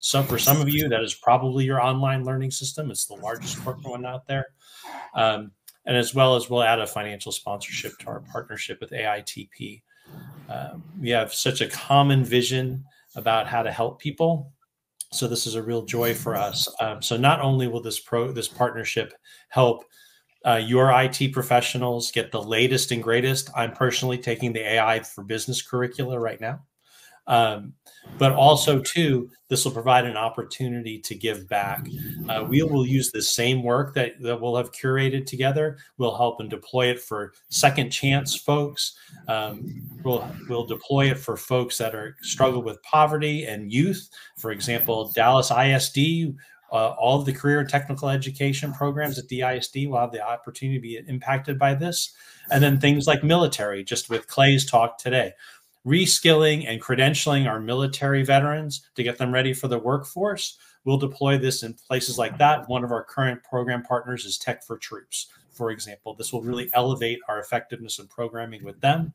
So for some of you, that is probably your online learning system. It's the largest one out there. Um, and as well as we'll add a financial sponsorship to our partnership with AITP. Um, we have such a common vision about how to help people. So this is a real joy for us. Um, so not only will this pro this partnership help uh, your IT professionals get the latest and greatest. I'm personally taking the AI for business curricula right now. Um, but also too this will provide an opportunity to give back. Uh, we will use the same work that, that we'll have curated together. We'll help and deploy it for second chance folks. Um, we'll, we'll deploy it for folks that are struggle with poverty and youth. For example dallas isd uh, all of the career and technical education programs at DISD will have the opportunity to be impacted by this. And then things like military, just with Clay's talk today, reskilling and credentialing our military veterans to get them ready for the workforce. We'll deploy this in places like that. One of our current program partners is Tech for Troops, for example. This will really elevate our effectiveness in programming with them.